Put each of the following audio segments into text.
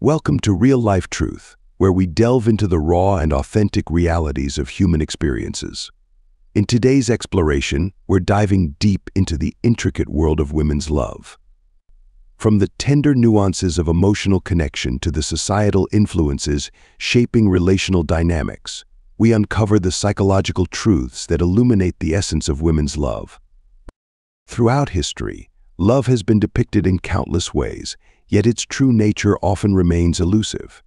Welcome to Real Life Truth, where we delve into the raw and authentic realities of human experiences. In today's exploration, we're diving deep into the intricate world of women's love. From the tender nuances of emotional connection to the societal influences shaping relational dynamics, we uncover the psychological truths that illuminate the essence of women's love. Throughout history, love has been depicted in countless ways, yet its true nature often remains elusive.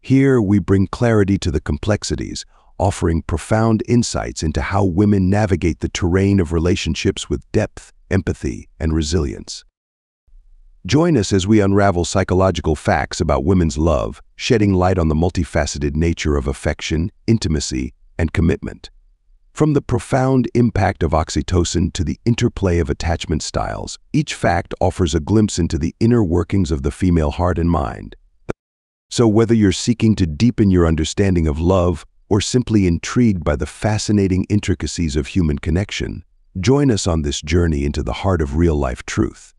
Here, we bring clarity to the complexities, offering profound insights into how women navigate the terrain of relationships with depth, empathy, and resilience. Join us as we unravel psychological facts about women's love, shedding light on the multifaceted nature of affection, intimacy, and commitment. From the profound impact of oxytocin to the interplay of attachment styles, each fact offers a glimpse into the inner workings of the female heart and mind. So whether you're seeking to deepen your understanding of love or simply intrigued by the fascinating intricacies of human connection, join us on this journey into the heart of real-life truth.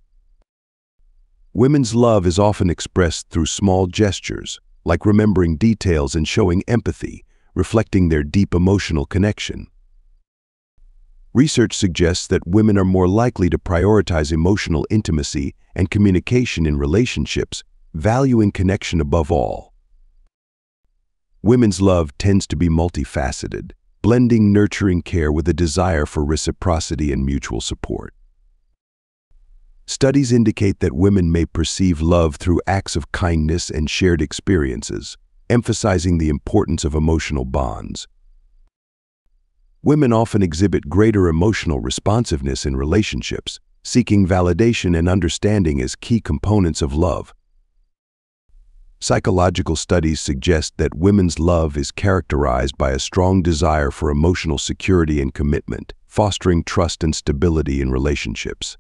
Women's love is often expressed through small gestures, like remembering details and showing empathy, reflecting their deep emotional connection. Research suggests that women are more likely to prioritize emotional intimacy and communication in relationships, valuing connection above all. Women's love tends to be multifaceted, blending nurturing care with a desire for reciprocity and mutual support. Studies indicate that women may perceive love through acts of kindness and shared experiences, emphasizing the importance of emotional bonds. Women often exhibit greater emotional responsiveness in relationships, seeking validation and understanding as key components of love. Psychological studies suggest that women's love is characterized by a strong desire for emotional security and commitment, fostering trust and stability in relationships.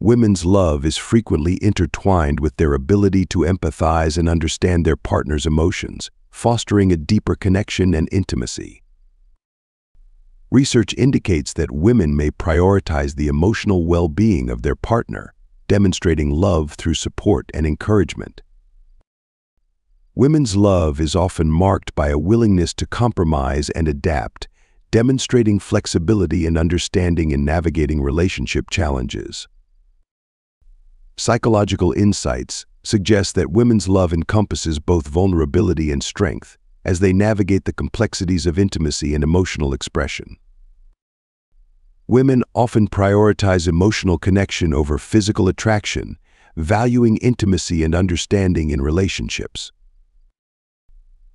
Women's love is frequently intertwined with their ability to empathize and understand their partner's emotions, fostering a deeper connection and intimacy. Research indicates that women may prioritize the emotional well-being of their partner, demonstrating love through support and encouragement. Women's love is often marked by a willingness to compromise and adapt, demonstrating flexibility and understanding in navigating relationship challenges. Psychological insights suggest that women's love encompasses both vulnerability and strength as they navigate the complexities of intimacy and emotional expression. Women often prioritize emotional connection over physical attraction, valuing intimacy and understanding in relationships.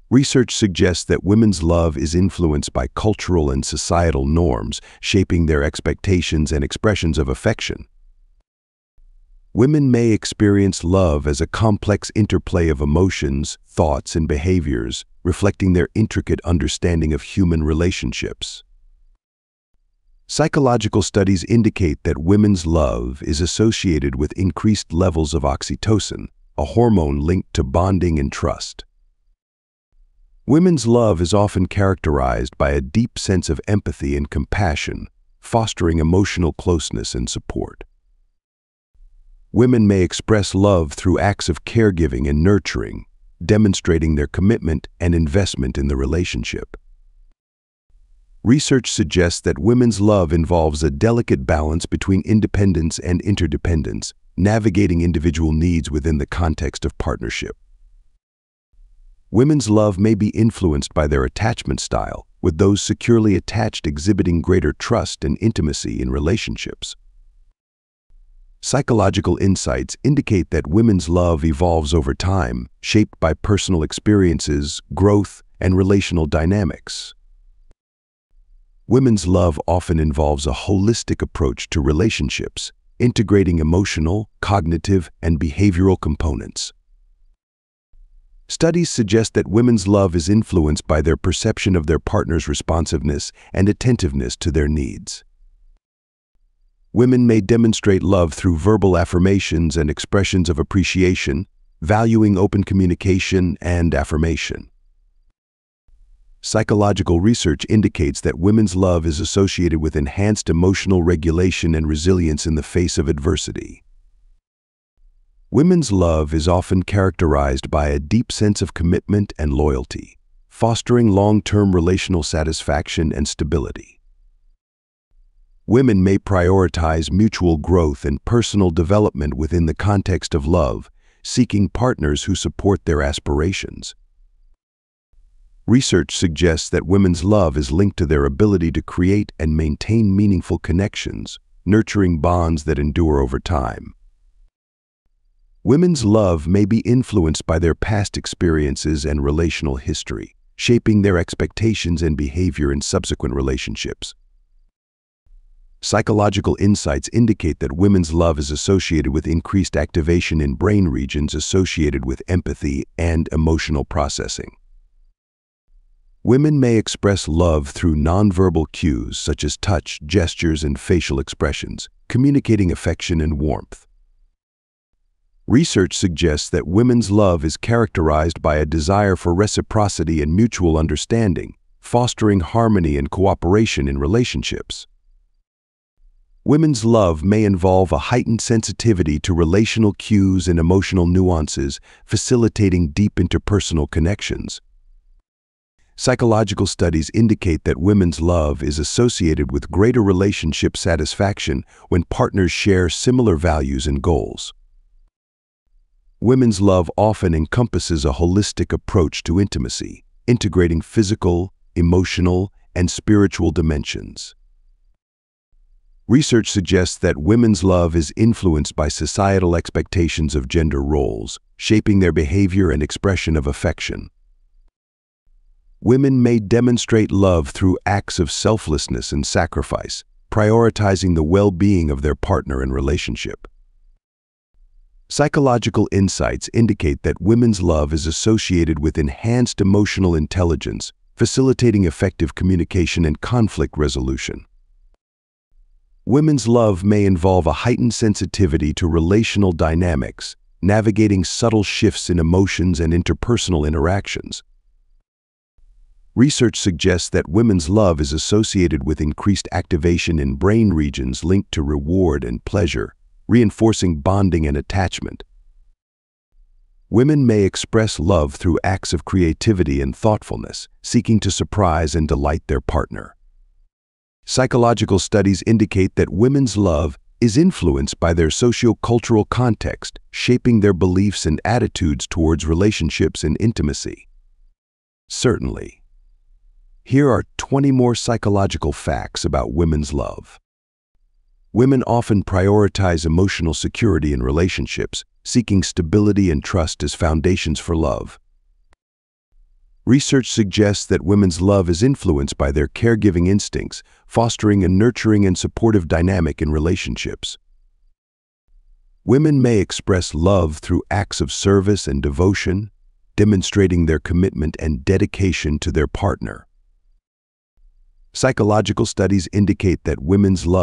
Research suggests that women's love is influenced by cultural and societal norms, shaping their expectations and expressions of affection. Women may experience love as a complex interplay of emotions, thoughts, and behaviors, reflecting their intricate understanding of human relationships. Psychological studies indicate that women's love is associated with increased levels of oxytocin, a hormone linked to bonding and trust. Women's love is often characterized by a deep sense of empathy and compassion, fostering emotional closeness and support. Women may express love through acts of caregiving and nurturing, demonstrating their commitment and investment in the relationship. Research suggests that women's love involves a delicate balance between independence and interdependence, navigating individual needs within the context of partnership. Women's love may be influenced by their attachment style, with those securely attached exhibiting greater trust and intimacy in relationships. Psychological insights indicate that women's love evolves over time, shaped by personal experiences, growth, and relational dynamics. Women's love often involves a holistic approach to relationships, integrating emotional, cognitive, and behavioral components. Studies suggest that women's love is influenced by their perception of their partner's responsiveness and attentiveness to their needs. Women may demonstrate love through verbal affirmations and expressions of appreciation, valuing open communication and affirmation. Psychological research indicates that women's love is associated with enhanced emotional regulation and resilience in the face of adversity. Women's love is often characterized by a deep sense of commitment and loyalty, fostering long-term relational satisfaction and stability. Women may prioritize mutual growth and personal development within the context of love, seeking partners who support their aspirations. Research suggests that women's love is linked to their ability to create and maintain meaningful connections, nurturing bonds that endure over time. Women's love may be influenced by their past experiences and relational history, shaping their expectations and behavior in subsequent relationships. Psychological insights indicate that women's love is associated with increased activation in brain regions associated with empathy and emotional processing. Women may express love through nonverbal cues such as touch, gestures, and facial expressions, communicating affection and warmth. Research suggests that women's love is characterized by a desire for reciprocity and mutual understanding, fostering harmony and cooperation in relationships. Women's love may involve a heightened sensitivity to relational cues and emotional nuances, facilitating deep interpersonal connections. Psychological studies indicate that women's love is associated with greater relationship satisfaction when partners share similar values and goals. Women's love often encompasses a holistic approach to intimacy, integrating physical, emotional, and spiritual dimensions. Research suggests that women's love is influenced by societal expectations of gender roles, shaping their behavior and expression of affection. Women may demonstrate love through acts of selflessness and sacrifice, prioritizing the well-being of their partner and relationship. Psychological insights indicate that women's love is associated with enhanced emotional intelligence, facilitating effective communication and conflict resolution. Women's love may involve a heightened sensitivity to relational dynamics, navigating subtle shifts in emotions and interpersonal interactions. Research suggests that women's love is associated with increased activation in brain regions linked to reward and pleasure, reinforcing bonding and attachment. Women may express love through acts of creativity and thoughtfulness, seeking to surprise and delight their partner. Psychological studies indicate that women's love is influenced by their socio-cultural context, shaping their beliefs and attitudes towards relationships and intimacy. Certainly. Here are 20 more psychological facts about women's love. Women often prioritize emotional security in relationships, seeking stability and trust as foundations for love. Research suggests that women's love is influenced by their caregiving instincts, fostering a nurturing and supportive dynamic in relationships. Women may express love through acts of service and devotion, demonstrating their commitment and dedication to their partner. Psychological studies indicate that women's love